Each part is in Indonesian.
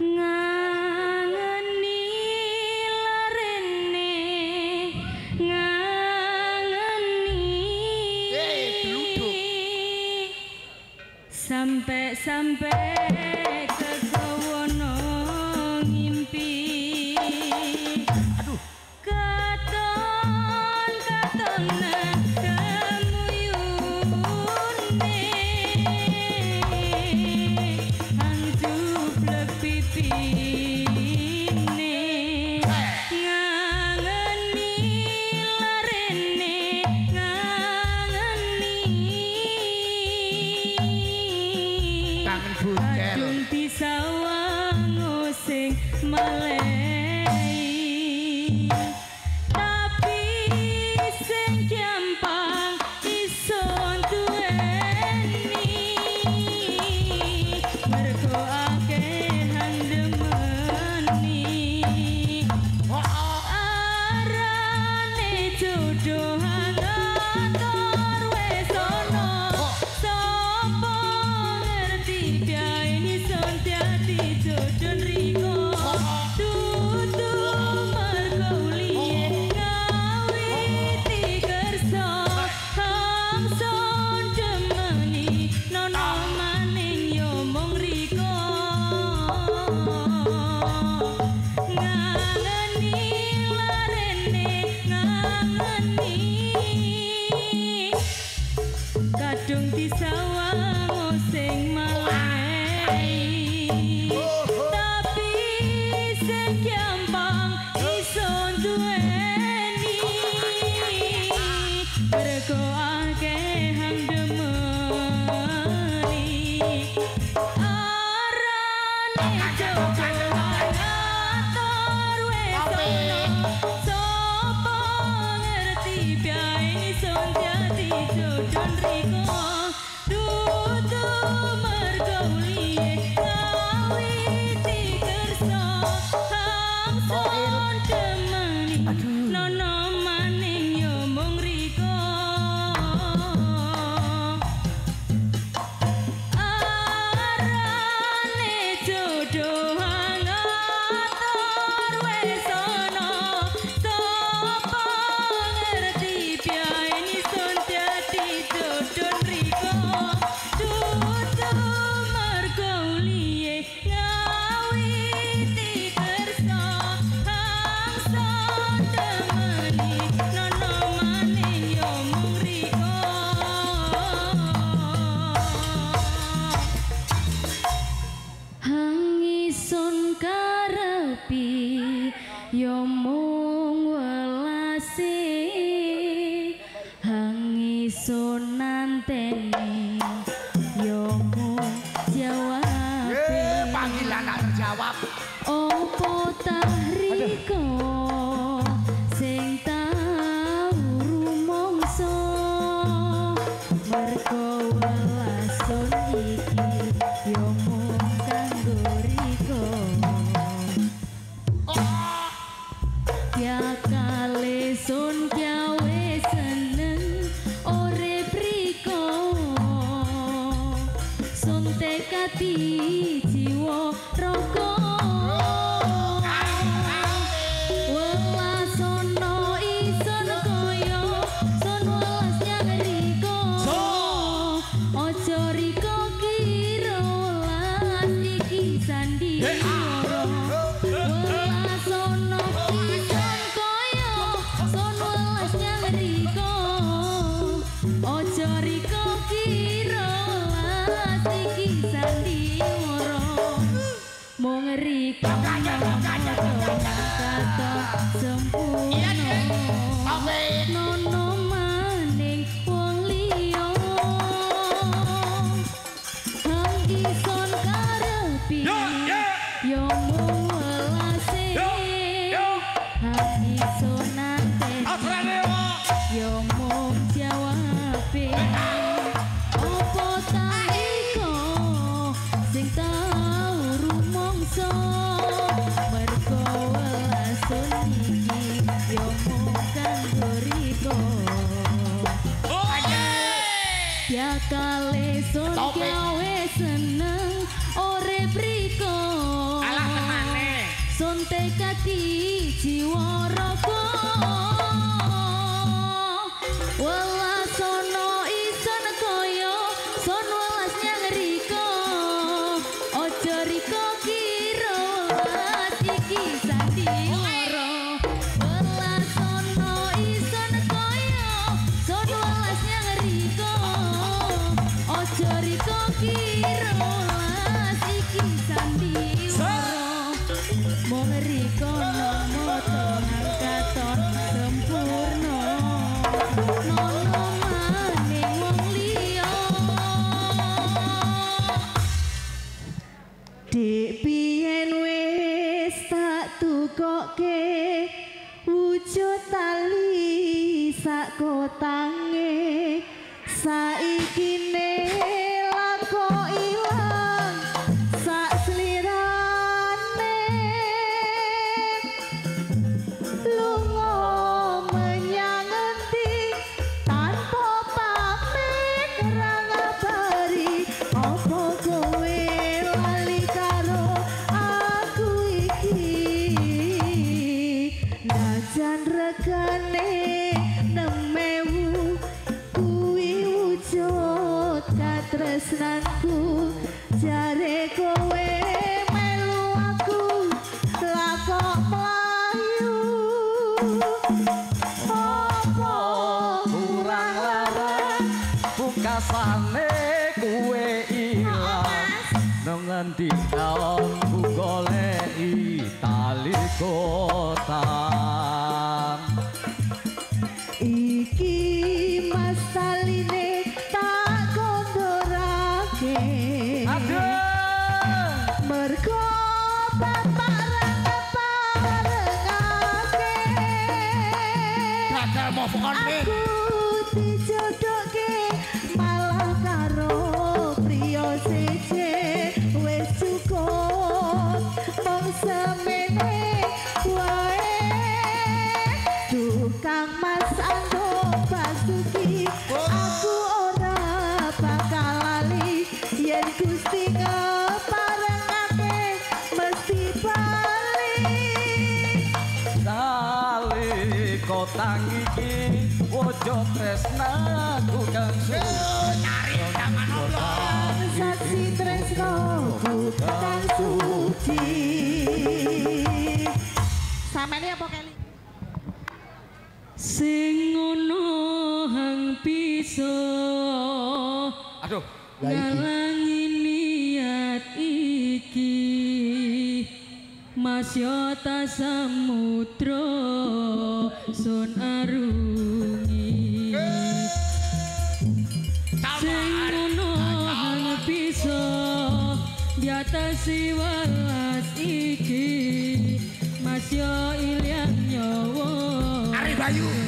nga sing gampang so Jakale sun gawe seneng ore priko. Alah temane. Sun tekati jiwa raga Walah Dek pien wis tak tukoke wujud tali sak kotang rasane kuwe ilang. Nang ngendi taon ku goleki tali kotan iki masaline tak gondorake. Aduh! Mergo Aku utang iki ojo tresna ku kang suci saksi tresna ku kang suci sampeyan apa kali sing ngono hang bisa aduh. Ngalah Pasyota Samudro Sun Arungi. Singono hanya bisa di atas siwalat Mas yo ilian nyowo Ari Bayu.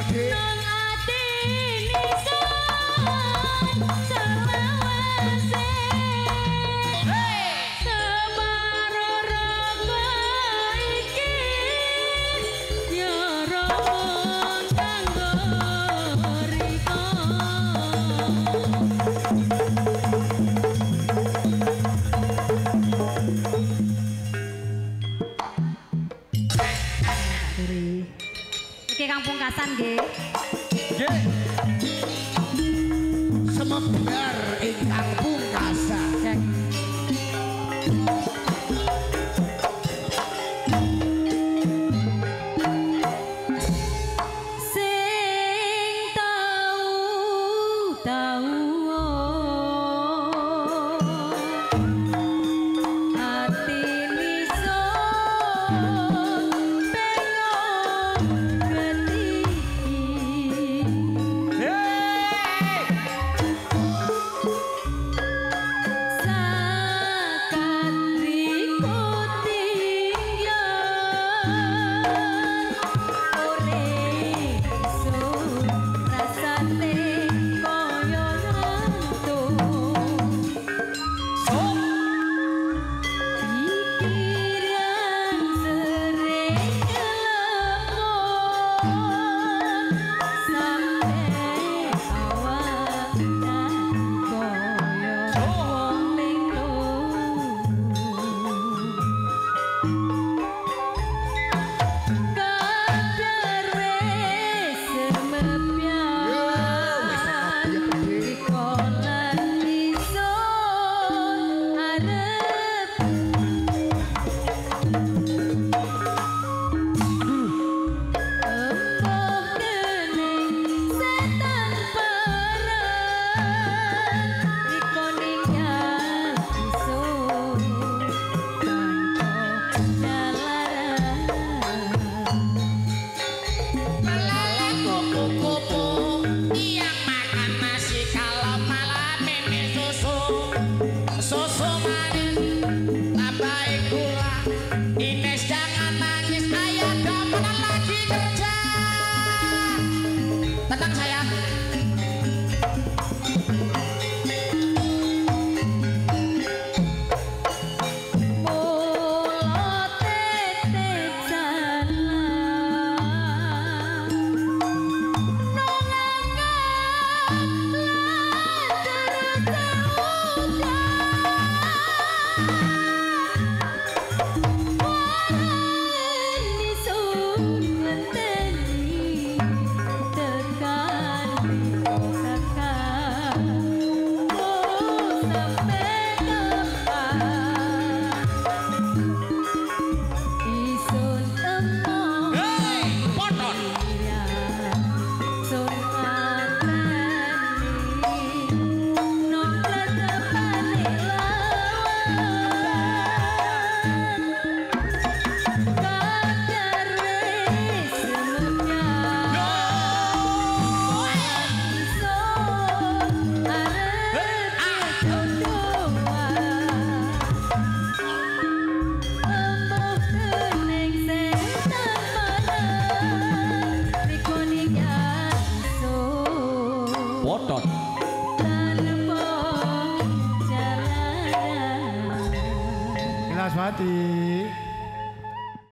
again. Pungkasan nggih. Nggih. Semebar